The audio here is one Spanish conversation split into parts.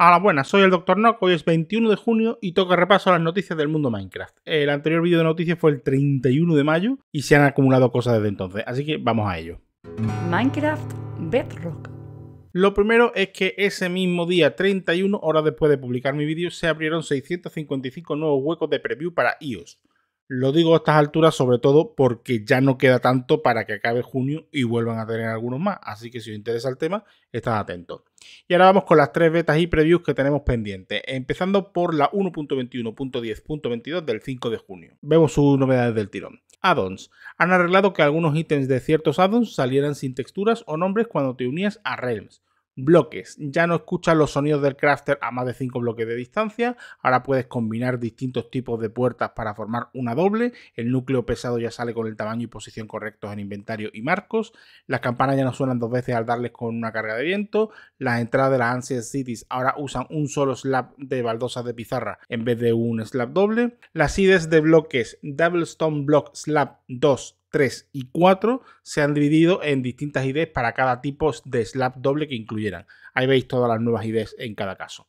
A la buena, soy el Dr. Nock, hoy es 21 de junio y toca repaso a las noticias del mundo Minecraft. El anterior vídeo de noticias fue el 31 de mayo y se han acumulado cosas desde entonces, así que vamos a ello. Minecraft Bedrock. Lo primero es que ese mismo día, 31 horas después de publicar mi vídeo, se abrieron 655 nuevos huecos de preview para iOS. Lo digo a estas alturas sobre todo porque ya no queda tanto para que acabe junio y vuelvan a tener algunos más. Así que si os interesa el tema, estad atentos. Y ahora vamos con las tres betas y previews que tenemos pendientes. Empezando por la 1.21.10.22 del 5 de junio. Vemos sus novedades del tirón. Addons. Han arreglado que algunos ítems de ciertos addons salieran sin texturas o nombres cuando te unías a Realms. Bloques. Ya no escuchas los sonidos del crafter a más de 5 bloques de distancia. Ahora puedes combinar distintos tipos de puertas para formar una doble. El núcleo pesado ya sale con el tamaño y posición correctos en inventario y marcos. Las campanas ya no suenan dos veces al darles con una carga de viento. Las entradas de las Ancient Cities ahora usan un solo slab de baldosas de pizarra en vez de un slab doble. Las IDs de bloques Double Stone Block Slab 2 3 y 4 se han dividido en distintas IDs para cada tipo de slab doble que incluyeran. Ahí veis todas las nuevas IDs en cada caso.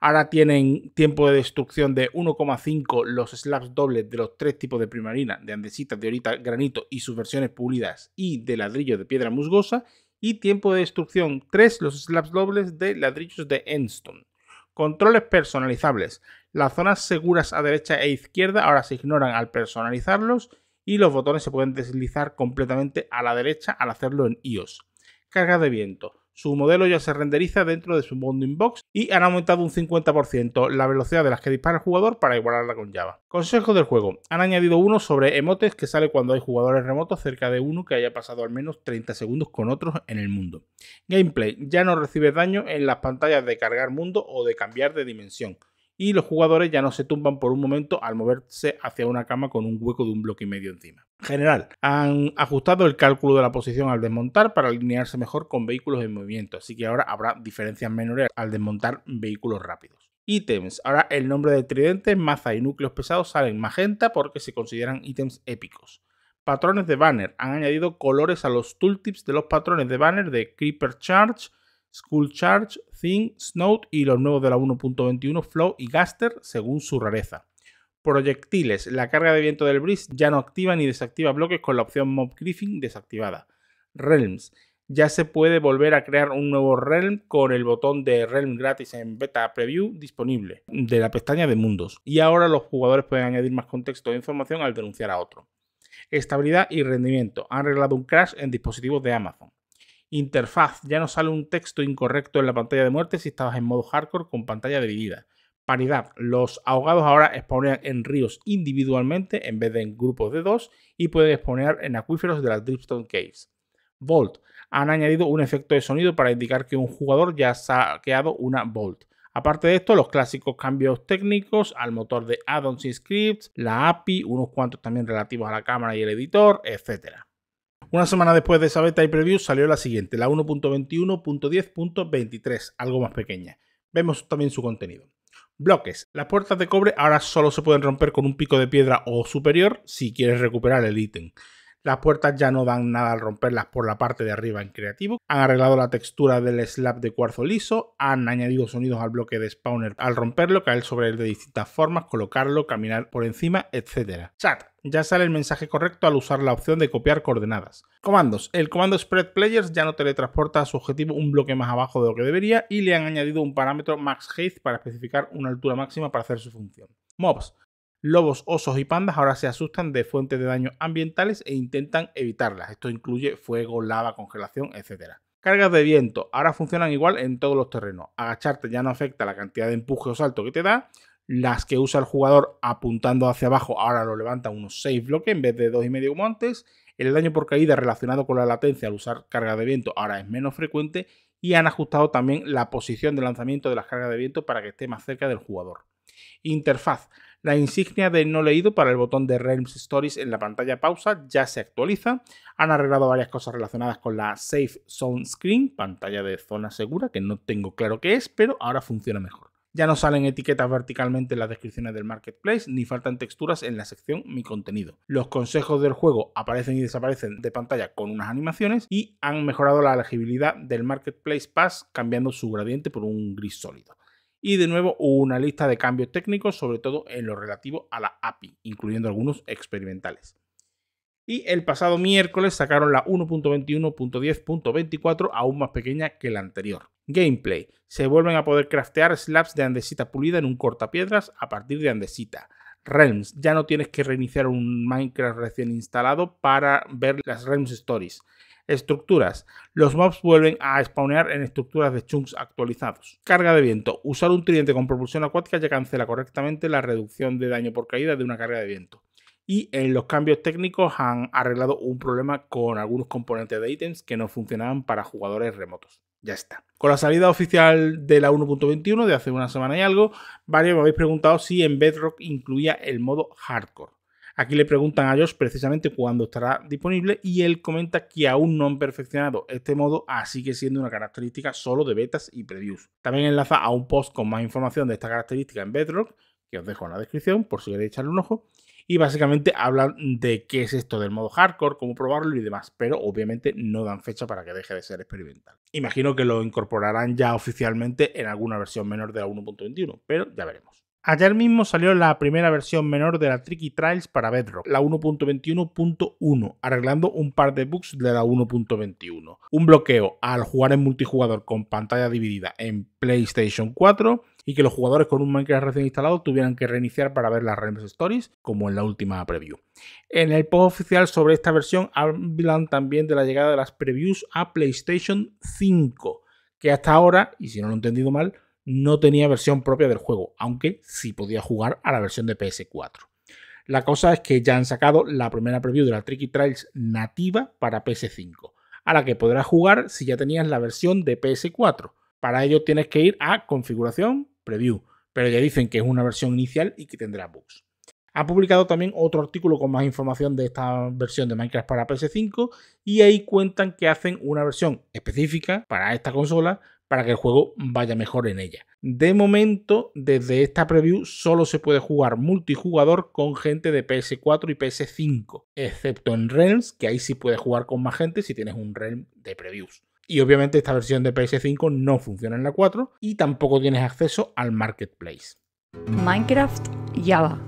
Ahora tienen tiempo de destrucción de 1,5 los slabs dobles de los tres tipos de primarina, de andesita, de orita, granito y sus versiones pulidas y de ladrillo de piedra musgosa. Y tiempo de destrucción 3 los slabs dobles de ladrillos de endstone. Controles personalizables. Las zonas seguras a derecha e izquierda ahora se ignoran al personalizarlos y los botones se pueden deslizar completamente a la derecha al hacerlo en iOS. Carga de viento. Su modelo ya se renderiza dentro de su bounding box y han aumentado un 50% la velocidad de las que dispara el jugador para igualarla con Java. Consejo del juego. Han añadido uno sobre emotes que sale cuando hay jugadores remotos cerca de uno que haya pasado al menos 30 segundos con otros en el mundo. Gameplay. Ya no recibe daño en las pantallas de cargar mundo o de cambiar de dimensión y los jugadores ya no se tumban por un momento al moverse hacia una cama con un hueco de un bloque y medio encima. General, han ajustado el cálculo de la posición al desmontar para alinearse mejor con vehículos en movimiento, así que ahora habrá diferencias menores al desmontar vehículos rápidos. Ítems. Ahora el nombre de tridentes, maza y núcleos pesados salen magenta porque se consideran ítems épicos. Patrones de banner. Han añadido colores a los tooltips de los patrones de banner de Creeper Charge, School Charge, Thing, Snow y los nuevos de la 1.21 Flow y Gaster según su rareza. Proyectiles. La carga de viento del Breeze ya no activa ni desactiva bloques con la opción Mob Griffin desactivada. Realms. Ya se puede volver a crear un nuevo Realm con el botón de Realm gratis en Beta Preview disponible de la pestaña de mundos. Y ahora los jugadores pueden añadir más contexto e información al denunciar a otro. Estabilidad y rendimiento. Han arreglado un crash en dispositivos de Amazon. Interfaz, ya no sale un texto incorrecto en la pantalla de muerte si estabas en modo hardcore con pantalla dividida. Paridad, los ahogados ahora spawnean en ríos individualmente en vez de en grupos de dos y pueden spawnear en acuíferos de las Dripstone Caves. Volt, han añadido un efecto de sonido para indicar que un jugador ya ha saqueado una Volt. Aparte de esto, los clásicos cambios técnicos al motor de add-ons y scripts, la API, unos cuantos también relativos a la cámara y el editor, etc. Una semana después de esa beta y preview salió la siguiente, la 1.21.10.23, algo más pequeña. Vemos también su contenido. Bloques. Las puertas de cobre ahora solo se pueden romper con un pico de piedra o superior si quieres recuperar el ítem. Las puertas ya no dan nada al romperlas por la parte de arriba en creativo. Han arreglado la textura del slab de cuarzo liso. Han añadido sonidos al bloque de spawner al romperlo, caer sobre él de distintas formas, colocarlo, caminar por encima, etc. Chat. Ya sale el mensaje correcto al usar la opción de copiar coordenadas. Comandos. El comando spread players ya no teletransporta a su objetivo un bloque más abajo de lo que debería y le han añadido un parámetro max height para especificar una altura máxima para hacer su función. Mobs. Lobos, osos y pandas ahora se asustan de fuentes de daño ambientales e intentan evitarlas. Esto incluye fuego, lava, congelación, etc. Cargas de viento ahora funcionan igual en todos los terrenos. Agacharte ya no afecta la cantidad de empuje o salto que te da. Las que usa el jugador apuntando hacia abajo ahora lo levantan unos 6 bloques en vez de 2,5 como antes. El daño por caída relacionado con la latencia al usar carga de viento ahora es menos frecuente y han ajustado también la posición de lanzamiento de las cargas de viento para que esté más cerca del jugador. Interfaz. La insignia de no leído para el botón de Realms Stories en la pantalla pausa ya se actualiza. Han arreglado varias cosas relacionadas con la Safe Zone Screen, pantalla de zona segura, que no tengo claro qué es, pero ahora funciona mejor. Ya no salen etiquetas verticalmente en las descripciones del marketplace, ni faltan texturas en la sección Mi contenido. Los consejos del juego aparecen y desaparecen de pantalla con unas animaciones y han mejorado la legibilidad del marketplace pass cambiando su gradiente por un gris sólido. Y de nuevo una lista de cambios técnicos, sobre todo en lo relativo a la API, incluyendo algunos experimentales. Y el pasado miércoles sacaron la 1.21.10.24 aún más pequeña que la anterior. Gameplay. Se vuelven a poder craftear slabs de andesita pulida en un cortapiedras a partir de andesita. Realms. Ya no tienes que reiniciar un Minecraft recién instalado para ver las Realms Stories. Estructuras. Los mobs vuelven a spawnear en estructuras de chunks actualizados. Carga de viento. Usar un tridente con propulsión acuática ya cancela correctamente la reducción de daño por caída de una carga de viento. Y en los cambios técnicos han arreglado un problema con algunos componentes de ítems que no funcionaban para jugadores remotos. Ya está. Con la salida oficial de la 1.21 de hace una semana y algo, varios me habéis preguntado si en Bedrock incluía el modo hardcore. Aquí le preguntan a Josh precisamente cuándo estará disponible y él comenta que aún no han perfeccionado este modo, así que siendo una característica solo de betas y previews. También enlaza a un post con más información de esta característica en Bedrock, que os dejo en la descripción por si queréis echarle un ojo. Y básicamente hablan de qué es esto del modo hardcore, cómo probarlo y demás, pero obviamente no dan fecha para que deje de ser experimental. Imagino que lo incorporarán ya oficialmente en alguna versión menor de la 1.21, pero ya veremos. Ayer mismo salió la primera versión menor de la Tricky Trials para Bedrock, la 1.21.1, arreglando un par de bugs de la 1.21. Un bloqueo al jugar en multijugador con pantalla dividida en PlayStation 4 y que los jugadores con un Minecraft recién instalado tuvieran que reiniciar para ver las Realms Stories, como en la última preview. En el post oficial sobre esta versión hablan también de la llegada de las previews a PlayStation 5, que hasta ahora, y si no lo he entendido mal, no tenía versión propia del juego, aunque sí podía jugar a la versión de PS4. La cosa es que ya han sacado la primera preview de la Tricky Trials nativa para PS5, a la que podrás jugar si ya tenías la versión de PS4. Para ello tienes que ir a configuración, preview, pero ya dicen que es una versión inicial y que tendrá bugs. Ha publicado también otro artículo con más información de esta versión de Minecraft para PS5 y ahí cuentan que hacen una versión específica para esta consola para que el juego vaya mejor en ella. De momento, desde esta preview solo se puede jugar multijugador con gente de PS4 y PS5, excepto en Realms, que ahí sí puedes jugar con más gente si tienes un Realm de previews. Y obviamente esta versión de PS5 no funciona en la 4 y tampoco tienes acceso al marketplace. Minecraft Java.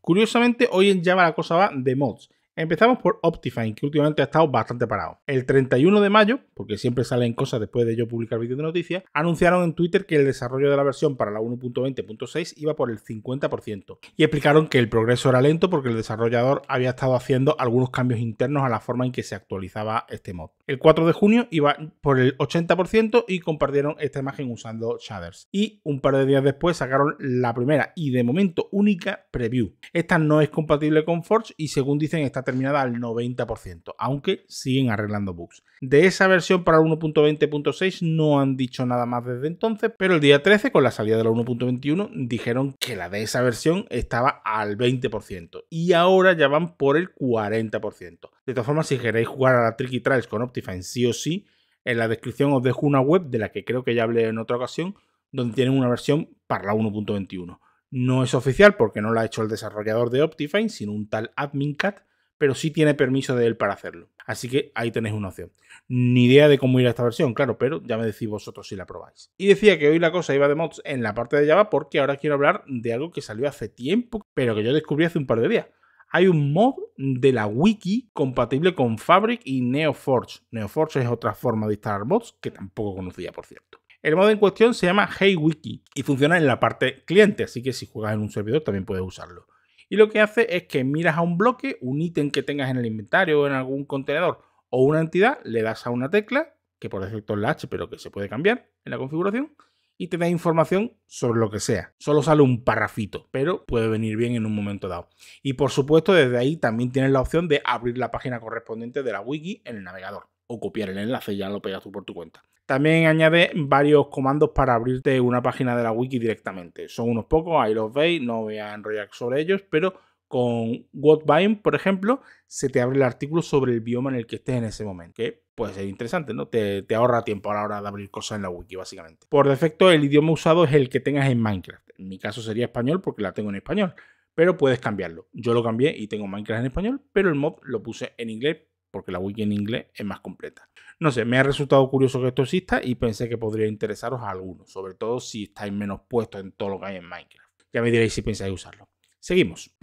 Curiosamente, hoy en Java la cosa va de mods. Empezamos por Optifine, que últimamente ha estado bastante parado. El 31 de mayo, porque siempre salen cosas después de yo publicar vídeos de noticias, anunciaron en Twitter que el desarrollo de la versión para la 1.20.6 iba por el 50%. Y explicaron que el progreso era lento porque el desarrollador había estado haciendo algunos cambios internos a la forma en que se actualizaba este mod. El 4 de junio iba por el 80% y compartieron esta imagen usando shaders. Y un par de días después sacaron la primera y de momento única preview. Esta no es compatible con Forge y según dicen está terminada al 90%, aunque siguen arreglando bugs. De esa versión para el 1.20.6 no han dicho nada más desde entonces, pero el día 13, con la salida de la 1.21, dijeron que la de esa versión estaba al 20% y ahora ya van por el 40%. De todas formas, si queréis jugar a la Tricky Trials con Optifine sí o sí, en la descripción os dejo una web de la que creo que ya hablé en otra ocasión, donde tienen una versión para la 1.21. No es oficial porque no la ha hecho el desarrollador de Optifine, sino un tal AdminCat, pero sí tiene permiso de él para hacerlo. Así que ahí tenéis una opción. Ni idea de cómo ir a esta versión, claro, pero ya me decís vosotros si la probáis. Y decía que hoy la cosa iba de mods en la parte de Java porque ahora quiero hablar de algo que salió hace tiempo, pero que yo descubrí hace un par de días. Hay un mod de la wiki compatible con Fabric y NeoForge. NeoForge es otra forma de instalar mods que tampoco conocía, por cierto. El mod en cuestión se llama HeyWiki y funciona en la parte cliente, así que si juegas en un servidor también puedes usarlo y lo que hace es que miras a un bloque, un ítem que tengas en el inventario o en algún contenedor o una entidad, le das a una tecla, que por defecto es la H, pero que se puede cambiar en la configuración, y te da información sobre lo que sea. Solo sale un parrafito, pero puede venir bien en un momento dado. Y por supuesto, desde ahí también tienes la opción de abrir la página correspondiente de la wiki en el navegador o copiar el enlace ya lo pegas tú por tu cuenta. También añade varios comandos para abrirte una página de la wiki directamente. Son unos pocos, ahí los veis, no voy a enrollar sobre ellos, pero con WhatBiome, por ejemplo, se te abre el artículo sobre el bioma en el que estés en ese momento, que puede ser interesante, ¿no? Te, te, ahorra tiempo a la hora de abrir cosas en la wiki, básicamente. Por defecto, el idioma usado es el que tengas en Minecraft. En mi caso sería español porque la tengo en español, pero puedes cambiarlo. Yo lo cambié y tengo Minecraft en español, pero el mod lo puse en inglés porque la wiki en inglés es más completa. No sé, me ha resultado curioso que esto exista y pensé que podría interesaros a algunos, sobre todo si estáis menos puestos en todo lo que hay en Minecraft. Ya me diréis si pensáis usarlo. Seguimos.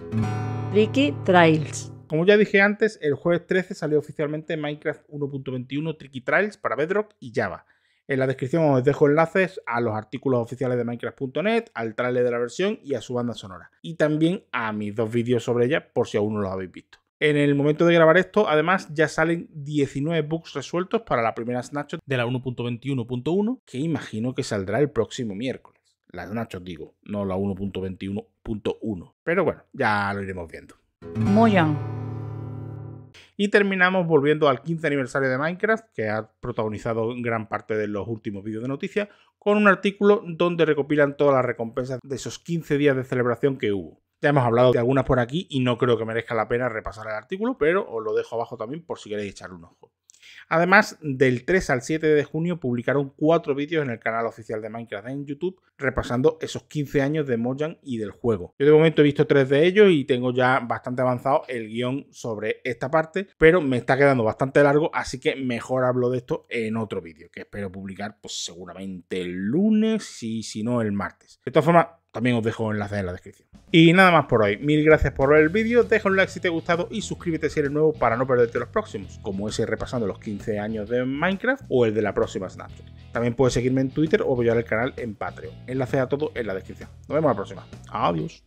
Tricky Trails. Como ya dije antes, el jueves 13 salió oficialmente Minecraft 1.21 Tricky Trails para Bedrock y Java. En la descripción os dejo enlaces a los artículos oficiales de Minecraft.net, al trailer de la versión y a su banda sonora. Y también a mis dos vídeos sobre ella por si aún no los habéis visto. En el momento de grabar esto, además, ya salen 19 bugs resueltos para la primera snapshot de la 1.21.1, que imagino que saldrá el próximo miércoles. La snapshot digo, no la 1.21.1. Pero bueno, ya lo iremos viendo. Mojang. Y terminamos volviendo al 15 aniversario de Minecraft, que ha protagonizado gran parte de los últimos vídeos de noticias, con un artículo donde recopilan todas las recompensas de esos 15 días de celebración que hubo. Ya hemos hablado de algunas por aquí y no creo que merezca la pena repasar el artículo, pero os lo dejo abajo también por si queréis echarle un ojo. Además, del 3 al 7 de junio publicaron cuatro vídeos en el canal oficial de Minecraft en YouTube repasando esos 15 años de Mojang y del juego. Yo de momento he visto tres de ellos y tengo ya bastante avanzado el guion sobre esta parte, pero me está quedando bastante largo, así que mejor hablo de esto en otro vídeo, que espero publicar pues seguramente el lunes y si no el martes. De todas formas, también os dejo enlaces en la descripción. Y nada más por hoy. Mil gracias por ver el vídeo. Deja un like si te ha gustado y suscríbete si eres nuevo para no perderte los próximos, como ese repasando los 15 años de Minecraft o el de la próxima Snapchat. También puedes seguirme en Twitter o apoyar el canal en Patreon. Enlace a todo en la descripción. Nos vemos la próxima. Adiós.